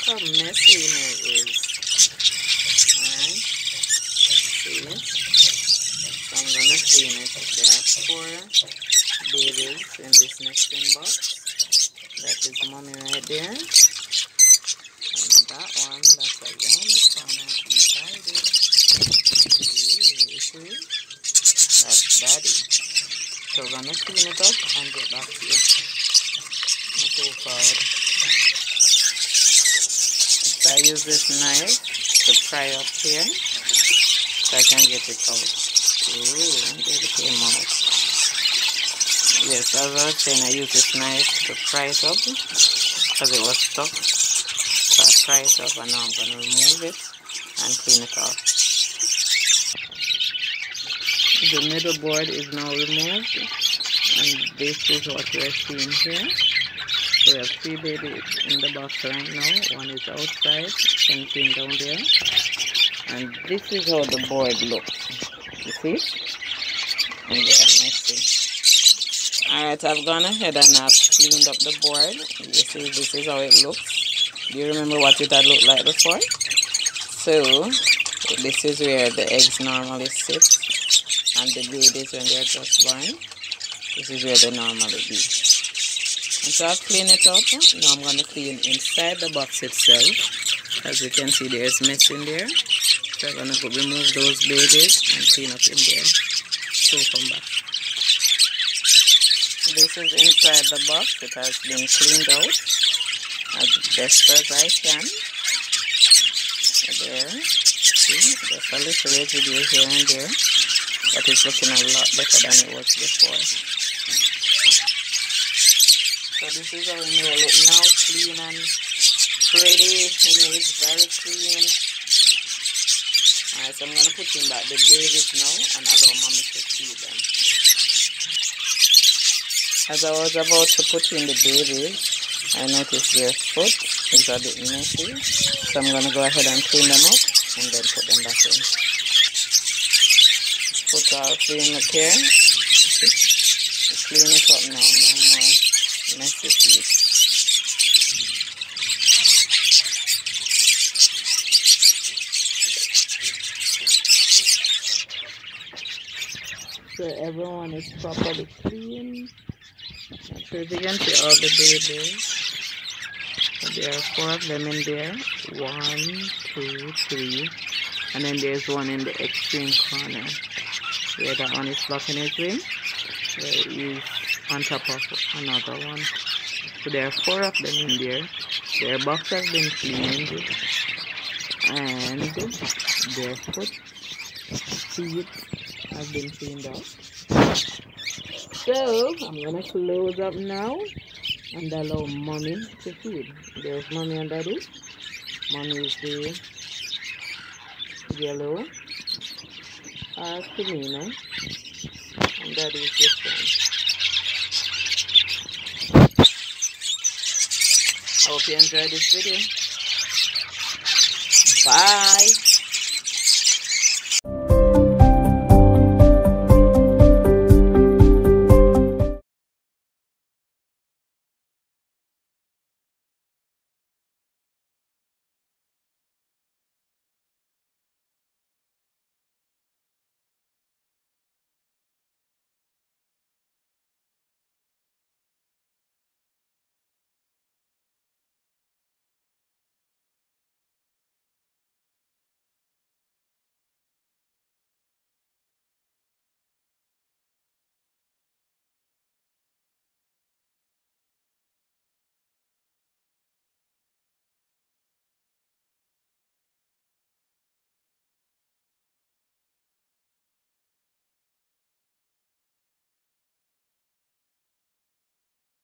how messy it is. Alright. See? So I'm gonna clean it. Babies in this nesting box. That is mommy right there. And that one that's around the corner inside it. Ooh? That's daddy. So we're gonna clean it up and get back to you. Not too forward. I use this knife to pry up here so I can get it out. Ooh, baby came out. Yes, as I was saying, I use this knife to pry it up because it was stuck. So I pry it up and now I'm going to remove it and clean it off. The middle board is now removed and this is what we're seeing here. So we have three babies in the box right now. One is outside, fencing down there. And this is how the board looks. You see? And they are messy. Alright, I've gone ahead and I've cleaned up the board. You see, this is how it looks. Do you remember what it had looked like before? So, this is where the eggs normally sit. And the babies, when they're just born, this is where they normally be. So I've cleaned it up. Now I'm going to clean inside the box itself. As you can see, there's mess in there. So I'm going to remove those babies and clean up in there. So come back. This is inside the box. It has been cleaned out as best as I can. There. See, there's a little residue here and there. But it's looking a lot better than it was before. This is how it look now, clean and pretty. You know, it's very clean. Alright, so I'm gonna put in back the babies now and allow mommy to feed them. As I was about to put in the babies, I noticed their foot is a bit messy. So I'm gonna go ahead and clean them up and then put them back in. Put our clean up here. Clean it up now, So everyone is properly clean. So you can see all the babies. So there are four of them in there. One, two, three. And then there's one in the extreme corner. Where that one is blocking his wing. There is on top of another one. So there are four of them in there. Their box has been cleaned. And their foot, feet have been cleaned up. So I'm gonna close up now and allow mommy to feed. There's mommy and daddy. Mommy is the yellow uh, creamino and daddy is this one. Hope you enjoyed this video. Bye.